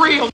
real.